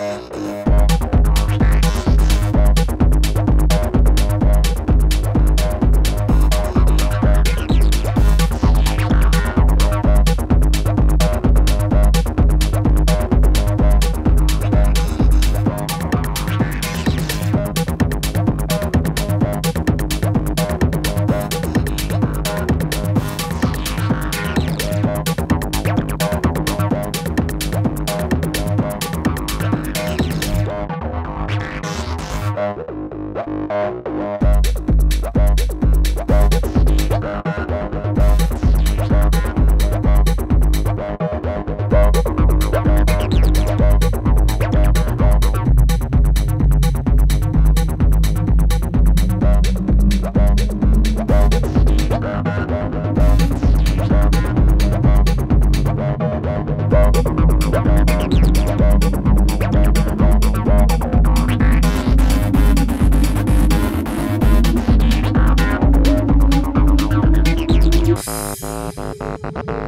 Uh, uh. you